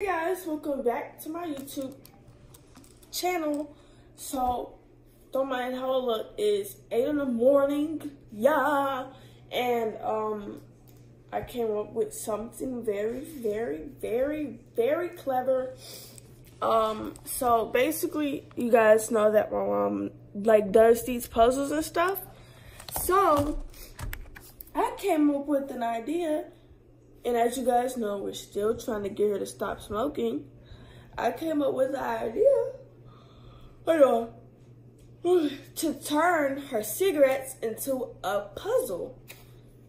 Hey guys, welcome back to my YouTube channel. So, don't mind how I look. It's 8 in the morning, yeah. And, um, I came up with something very, very, very, very clever. Um, so basically, you guys know that my mom, like, does these puzzles and stuff. So, I came up with an idea and as you guys know, we're still trying to get her to stop smoking. I came up with the idea hold on, to turn her cigarettes into a puzzle.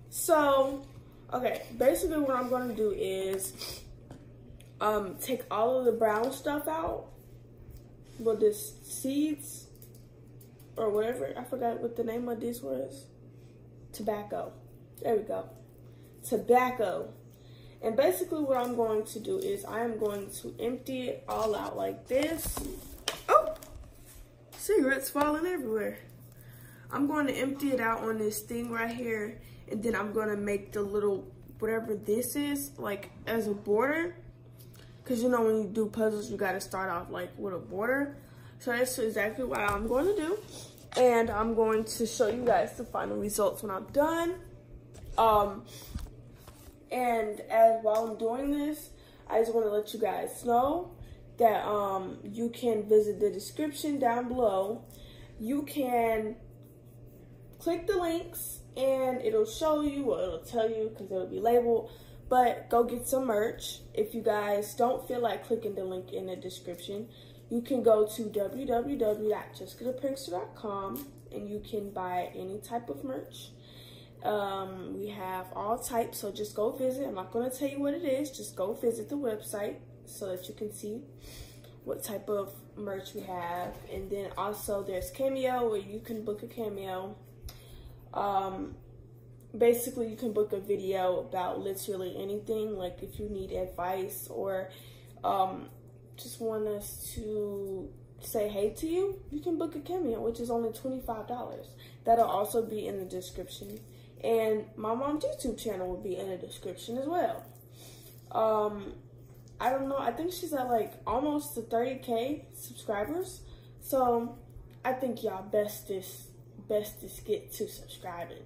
So, okay, basically what I'm going to do is um, take all of the brown stuff out with this seeds or whatever. I forgot what the name of this was. Tobacco. There we go. Tobacco. And basically what I'm going to do is I am going to empty it all out like this. Oh, cigarettes falling everywhere. I'm going to empty it out on this thing right here. And then I'm going to make the little, whatever this is, like as a border. Because you know when you do puzzles, you got to start off like with a border. So that's exactly what I'm going to do. And I'm going to show you guys the final results when I'm done. Um, and as while I'm doing this, I just want to let you guys know that um, you can visit the description down below. You can click the links and it'll show you or it'll tell you because it'll be labeled. But go get some merch. If you guys don't feel like clicking the link in the description, you can go to www.jessikatheprankster.com and you can buy any type of merch. Um, we have all types, so just go visit. I'm not going to tell you what it is. Just go visit the website so that you can see what type of merch we have. And then also there's Cameo where you can book a Cameo. Um, basically, you can book a video about literally anything. Like if you need advice or um, just want us to say hey to you, you can book a Cameo, which is only $25. That'll also be in the description. And my mom's YouTube channel will be in the description as well. Um, I don't know. I think she's at like almost to 30k subscribers. So I think y'all bestest bestest get to subscribing,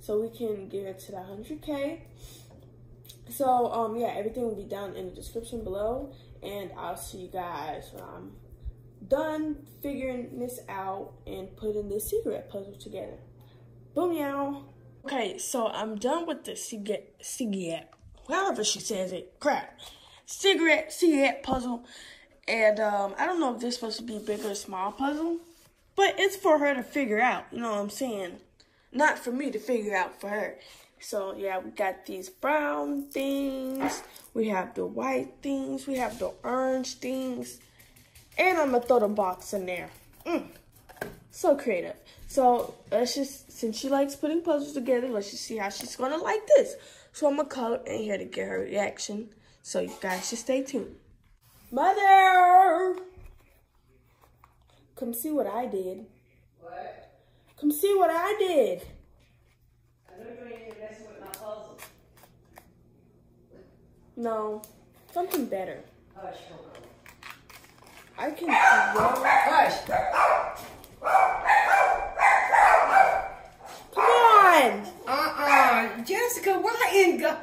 so we can get to the 100k. So um yeah, everything will be down in the description below, and I'll see you guys when I'm done figuring this out and putting this cigarette puzzle together. Boom, y'all. Okay, so I'm done with the cigarette, cigarette, however she says it, crap, cigarette, cigarette puzzle. And um, I don't know if this is supposed to be a big or small puzzle, but it's for her to figure out, you know what I'm saying? Not for me to figure out for her. So yeah, we got these brown things, we have the white things, we have the orange things, and I'm gonna throw the box in there. Mm. So creative. So let's just, since she likes putting puzzles together, let's just see how she's gonna like this. So I'm gonna call her in here to get her reaction. So you guys should stay tuned. Mother! Come see what I did. What? Come see what I did. I know you ain't messing with my puzzle. No, something better. Hush. I can throw. Hush! Come on! Uh-uh. Jessika, why in God?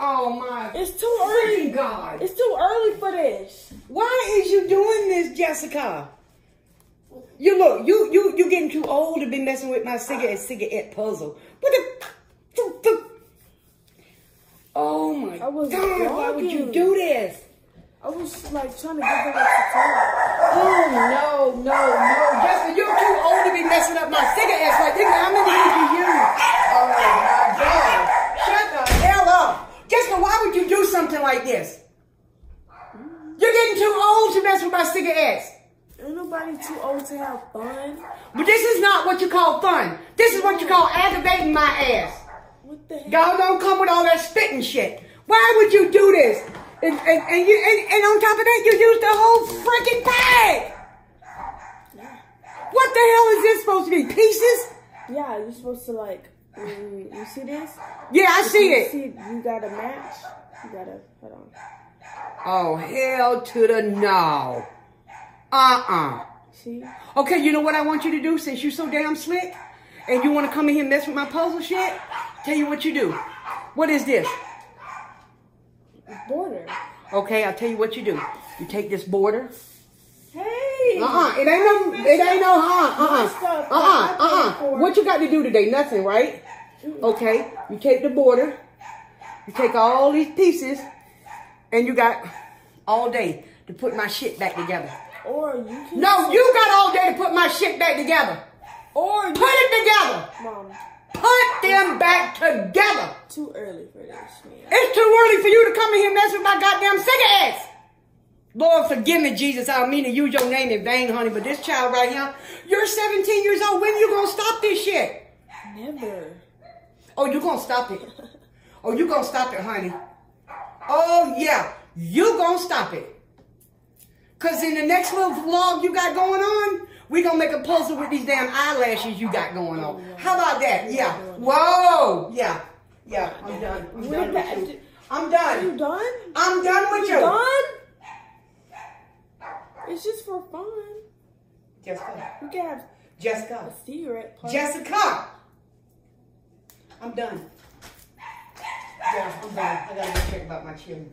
Oh, my It's too early. God. It's too early for this. Why is you doing this, Jessika? You look, you you you getting too old to be messing with my cigarette cigarette puzzle. What the, Oh my I was God! Why would you do this? I was like trying to get back to time. Oh no, no, no, Jessika, you're too old to be messing up my cigarettes like this years do you? Oh my God! Shut the hell up, Jessika. Why would you do something like this? You're getting too old to mess with my cigarettes. Ain't nobody too old to have fun. But this is not what you call fun. This is what you call aggravating my ass. What the hell? Y'all don't come with all that spitting shit. Why would you do this? And, and, and, you, and, and on top of that, you use the whole freaking bag. What the hell is this supposed to be? Pieces? Yeah, you're supposed to like. you see this? Yeah, I see it. See, you got a match. You gotta hold on. Oh, hell to the no. Uh-uh. See? Okay, you know what I want you to do since you're so damn slick? And you want to come in here and mess with my puzzle shit? Tell you what you do. What is this? Border. Okay, I'll tell you what you do. You take this border. Hey! Uh-uh. It ain't no, it ain't no, uh-uh. Uh-uh. Uh-uh. Uh-uh. What you got to do today? Nothing, right? Okay, you take the border. You take all these pieces. And you got all day to put my shit back together. Or you can. No, you got all day to put my shit back together. Or you. Put it together. Mom, Put them back together. too early for this, man. It's too early for you to come in here and mess with my goddamn cigarette ass. Lord, forgive me, Jesus. I don't mean to use your name in vain, honey, but this child right here, you're 17 years old. When you gonna stop this shit? Never. Oh, you gonna stop it. Oh, you gonna stop it, honey. Oh, yeah. You gonna stop it. Cause in the next little vlog you got going on, we gonna make a puzzle with these damn eyelashes you got going on. How about that? Yeah. Whoa. Yeah. Yeah. I'm done. I'm done with you. I'm You done. done? I'm done with You you. done? It's just for fun. Jessika. We can have Jessika. a cigarette. Jessika. I'm done. Yeah, I'm done. I gotta go check about my children.